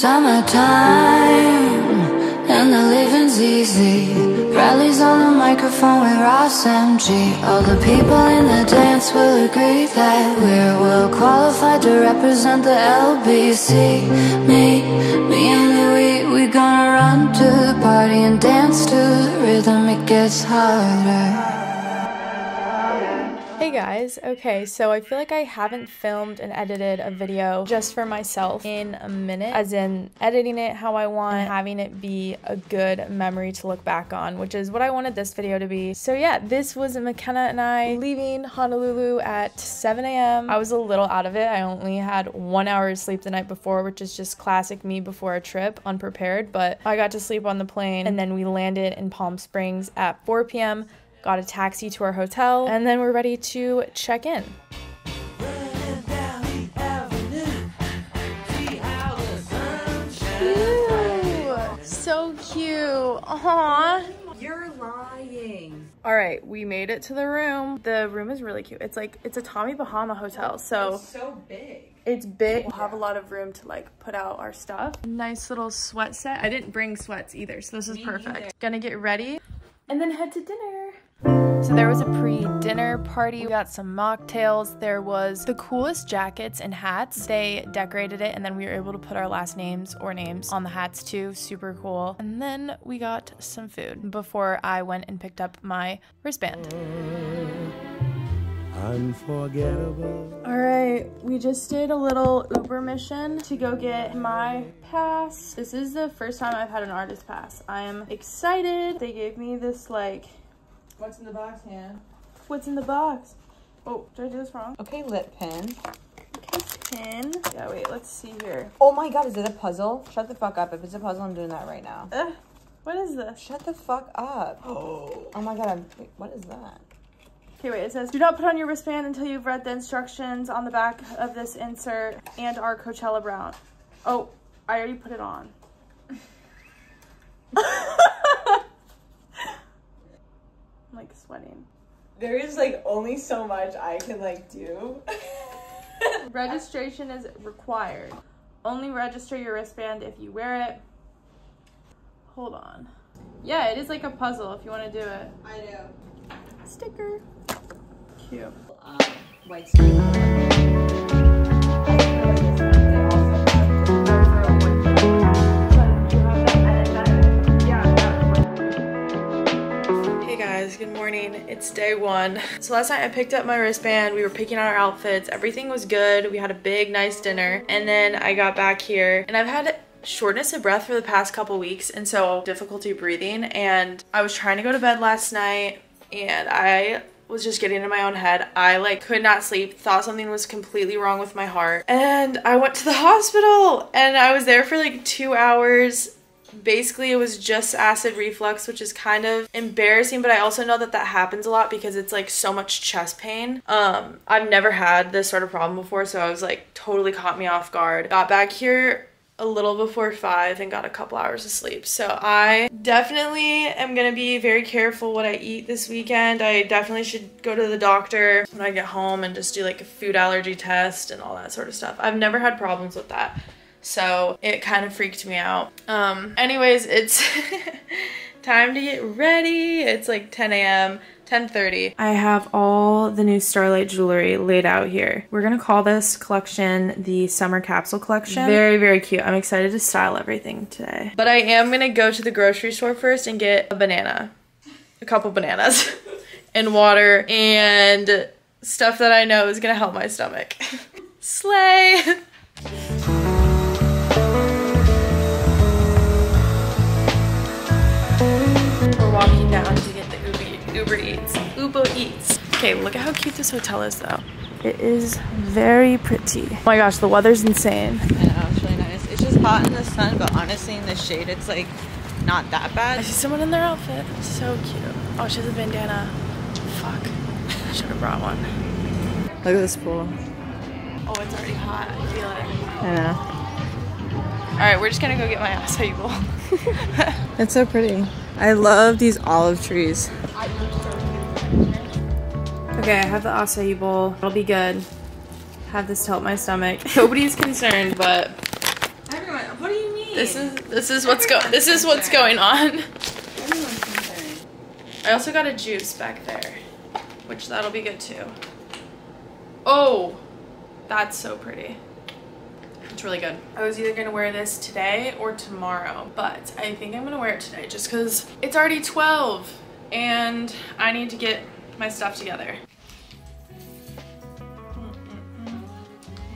Summertime and the living's easy. Bradley's on the microphone with Ras MG. All the people in the dance will agree that we're well qualified to represent the LBC. Me, me and Louis, we gonna run to the party and dance to the rhythm. It gets harder. Hey guys, okay, so I feel like I haven't filmed and edited a video just for myself in a minute, as in editing it how I want, having it be a good memory to look back on, which is what I wanted this video to be. So yeah, this was Makena and I leaving Honolulu at 7 a.m. I was a little out of it. I only had one hour of sleep the night before, which is just classic me before a trip, unprepared, but I got to sleep on the plane and then we landed in Palm Springs at 4 p.m got a taxi to our hotel, and then we're ready to check in. So cute. Aww. You're lying. All right, we made it to the room. The room is really cute. It's like, it's a Tommy Bahama hotel, so. It's so big. It's big. We'll have a lot of room to like put out our stuff. Nice little sweat set. I didn't bring sweats either, so this is Me perfect. neither. Gonna get ready and then head to dinner. So there was a pre-dinner party. We got some mocktails. There was the coolest jackets and hats. They decorated it and then we were able to put our last names or names on the hats too. Super cool. And then we got some food before I went and picked up my wristband. Unforgettable. All right, we just did a little Uber mission to go get my pass. This is the first time I've had an artist pass. I am excited. They gave me this like, What's in the box, Han? what's in the box? Oh, did I do this wrong? Okay, lip pen. Okay, pin. Yeah, wait, let's see here. Oh my god, is it a puzzle? Shut the fuck up. If it's a puzzle, I'm doing that right now. Ugh, what is this? Shut the fuck up. Oh, oh my god, I'm. Wait, what is that? Okay, wait, it says, do not put on your wristband until you've read the instructions on the back of this insert and our Coachella Brown. Oh, I already put it on. I'm like sweating. There is like only so much I can like do. Registration is required. Only register your wristband if you wear it. Hold on. Yeah, it is like a puzzle if you want to do it. I do. Sticker. Cute. Um, white good morning. It's day one. So last night I picked up my wristband. We were picking out our outfits. Everything was good. We had a big, nice dinner. And then I got back here and I've had shortness of breath for the past couple weeks and so difficulty breathing. And I was trying to go to bed last night and I was just getting in my own head. I like could not sleep, thought something was completely wrong with my heart. And I went to the hospital and I was there for like two hours basically it was just acid reflux which is kind of embarrassing but i also know that that happens a lot because it's like so much chest pain. Um i've never had this sort of problem before so i was like totally caught me off guard. Got back here a little before five and got a couple hours of sleep. So i definitely am gonna be very careful what i eat this weekend. I definitely should go to the doctor when i get home and just do like a food allergy test and all that sort of stuff. I've never had problems with that so it kind of freaked me out. Um, anyways, it's time to get ready. It's like 10 a.m. 10:30. I have all the new Starlite jewelry laid out here. We're gonna call this collection the Summer Capsule Collection. Very, very cute. I'm excited to style everything today. But I am gonna go to the grocery store first and get a banana, a couple bananas, and water and stuff that I know is gonna help my stomach. Slay! Walking down to get the Uber, Uber Eats. Uber Eats. Okay, look at how cute this hotel is though. It is very pretty. Oh my gosh, the weather's insane. I know, it's really nice. It's just hot in the sun, but honestly, in the shade, it's like not that bad. I see someone in their outfit. So cute. Oh, she has a bandana. Fuck. I should have brought one. Look at this pool. Oh, it's already hot. I feel it. I know. All right, we're just gonna go get my acai bowl. It's so pretty. I love these olive trees. Okay, I have the acai bowl. It'll be good. Have this to help my stomach. Nobody's concerned, but Everyone, what do you This is this is what's go this is what's going on. Everyone's concerned. I also got a juice back there, which that'll be good too. Oh, that's so pretty. It's really good. I was either gonna wear this today or tomorrow, but I think I'm gonna wear it today just because it's already 12 and I need to get my stuff together.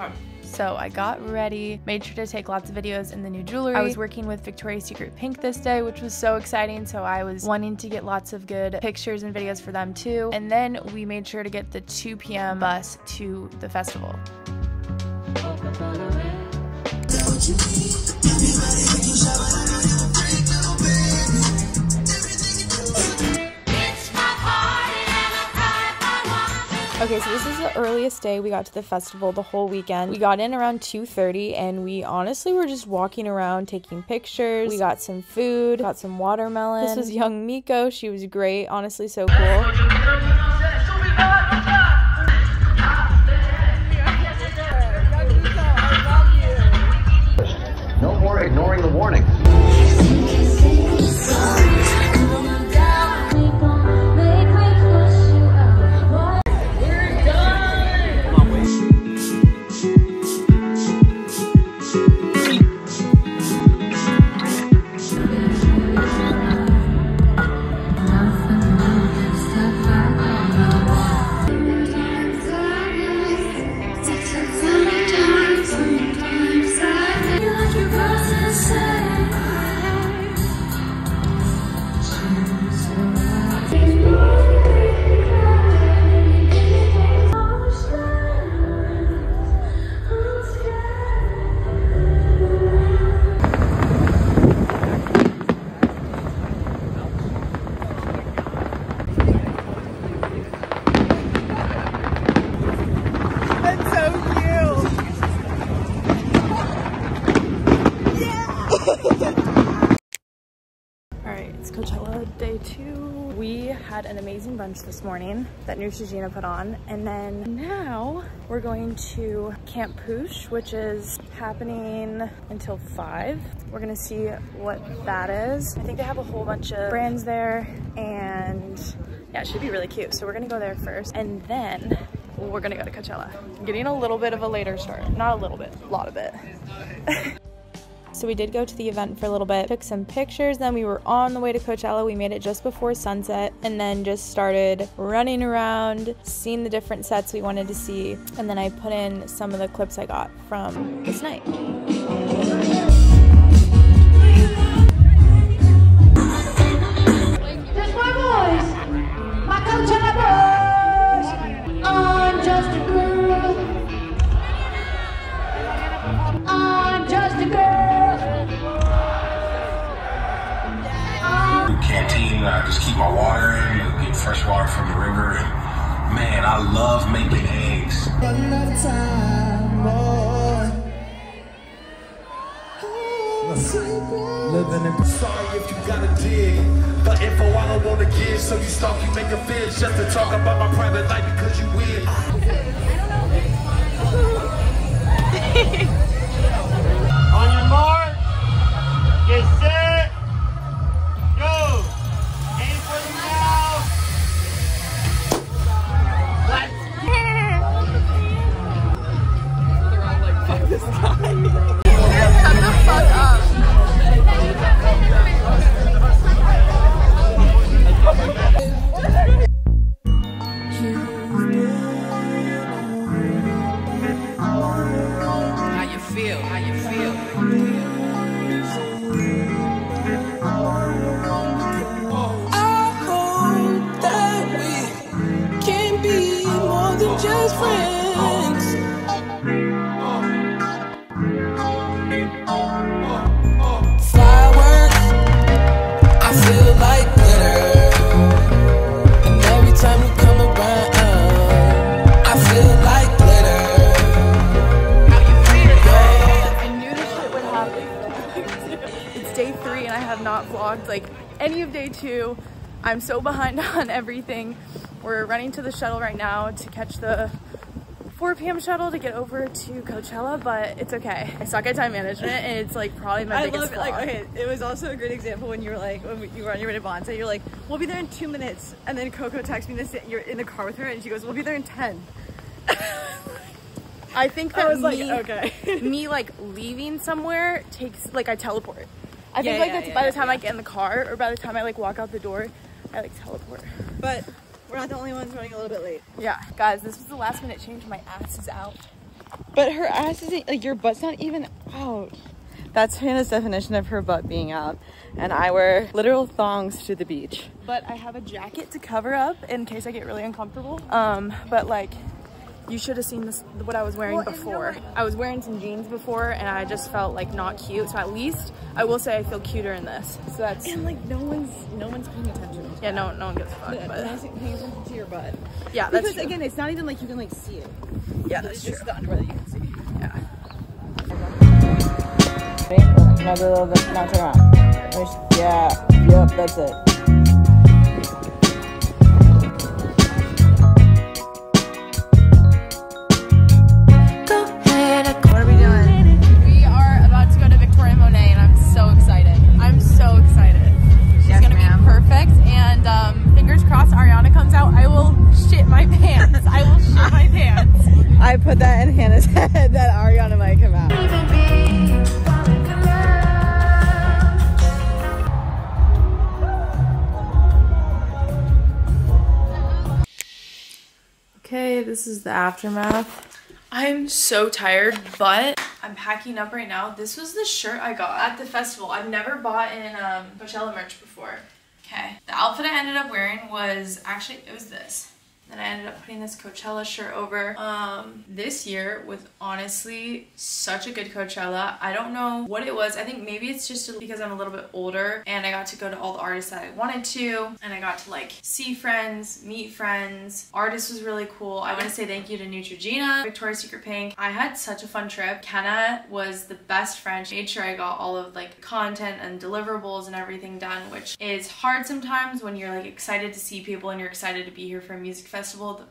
Okay. So I got ready, made sure to take lots of videos in the new jewelry. I was working with Victoria's Secret Pink this day, which was so exciting. So I was wanting to get lots of good pictures and videos for them too. And then we made sure to get the 2 p.m. bus to the festival. Okay, so this is the earliest day we got to the festival the whole weekend. We got in around 2:30 and we honestly were just walking around taking pictures. We got some food, got some watermelon. This was young Miko. She was great, honestly so cool. The warnings. Brunch this morning that Neutrogena put on. And then now we're going to Camp Poosh, which is happening until five. We're gonna see what that is. I think they have a whole bunch of brands there and yeah, it should be really cute. So we're gonna go there first and then we're gonna go to Coachella. Getting a little bit of a later start. Not a little bit, a lot of it. So we did go to the event for a little bit, took some pictures, then we were on the way to Coachella. We made it just before sunset and then just started running around, seeing the different sets we wanted to see. And then I put in some of the clips I got from this night. My water in, get fresh water from the river. And man, I love making eggs. Living in Sorry if you gotta dig. But info I don't wanna give, so you stalk, you make a fist just to talk about my private life because you weird. feel? How you feel? I hope that we can be more than just friends. Like any of day two. I'm so behind on everything. We're running to the shuttle right now to catch the 4 p.m. shuttle to get over to Coachella, but it's okay. I suck at time management and it's like probably my I biggest love it. Like, okay, it was also a great example when you were like, when you were on your way to Bonza, you're like, we'll be there in two minutes. And then Coco texts me this, you're in the car with her and she goes, we'll be there in 10. I think I that was like, me, okay. me like leaving somewhere takes like I teleport. I think like yeah, that's yeah, by yeah, the time yeah. I get in the car or by the time I like walk out the door, I like teleport. But we're not the only ones running a little bit late. Yeah, guys, this was the last minute change. My ass is out. But her ass isn't, like, your butt's not even out. That's Hannah's definition of her butt being out. And I wear literal thongs to the beach. But I have a jacket to cover up in case I get really uncomfortable. Um, but like, you should have seen this what I was wearing Well, and you know before. I was wearing some jeans before, and I just felt like not cute. So at least I will say I feel cuter in this. So that's And like, no one's, no one's paying attention. yeah, no, no one gives a fuck. No one's paying attention to your butt. yeah, that's Because true. again, it's not even like you can like see it. yeah, It's that's just true. the underwear that you can see. Yeah. Another little bit, now turn around. Yeah, yep, that's it. My pants. I will shit my pants. I put that in Hannah's head that Ariana might come out. even be falling in love. Okay, this is the aftermath. I'm so tired, but I'm packing up right now. This was the shirt I got at the festival. I've never bought in um, Coachella merch before. Okay, the outfit I ended up wearing was actually, it was this. Then I ended up putting this Coachella shirt over. Um, this year was honestly such a good Coachella. I don't know what it was. I think maybe it's just because I'm a little bit older and I got to go to all the artists that I wanted to and I got to like see friends, meet friends. Artist was really cool. I want to say thank you to Neutrogena, Victoria's Secret Pink. I had such a fun trip. Kenna was the best friend. She made sure I got all of like content and deliverables and everything done, which is hard sometimes when you're like excited to see people and you're excited to be here for a music festival,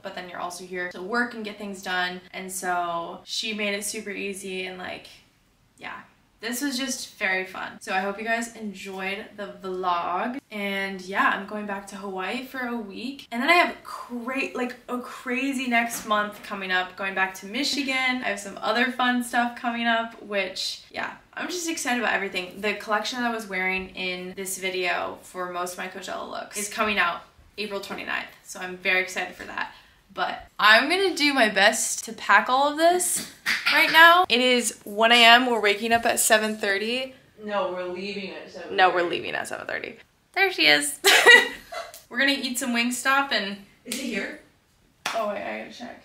but then you're also here to work and get things done. And so she made it super easy and like, yeah. This was just very fun. So I hope you guys enjoyed the vlog. And yeah, I'm going back to Hawaii for a week. And then I have great, like a crazy next month coming up, going back to Michigan. I have some other fun stuff coming up, which yeah, I'm just excited about everything. The collection that I was wearing in this video for most of my Coachella looks is coming out April 29th. So I'm very excited for that. But I'm gonna do my best to pack all of this right now. It is 1 a.m. We're waking up at 7.30. No, we're leaving it. So No, we're leaving at 7.30. There she is. we're gonna eat some Wingstop and... Is it here? Oh wait, I gotta check.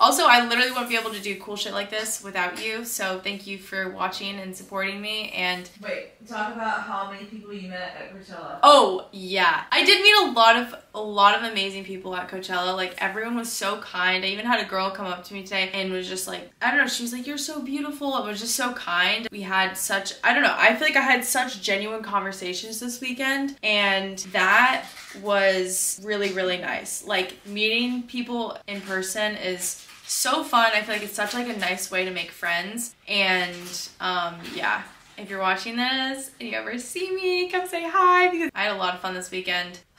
Also, I literally wouldn't be able to do cool shit like this without you. So thank you for watching and supporting me. And Wait, talk about how many people you met at Coachella. Oh yeah, I did meet a lot of a lot of amazing people at Coachella. Like everyone was so kind. I even had a girl come up to me today and was just like, I don't know. She was like, "You're so beautiful." It was just so kind. We had such I don't know. I feel like I had such genuine conversations this weekend, and that was really really nice. Like meeting people in person is so fun. I feel like it's such like a nice way to make friends. And um, yeah, if you're watching this and you ever see me, come say hi because I had a lot of fun this weekend.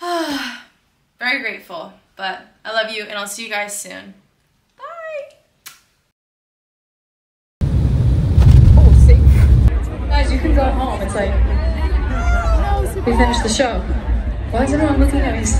Very grateful. But I love you and I'll see you guys soon. Bye. Oh, safe. Guys, you can go home. It's like, we finished the show. Why is everyone looking at me so?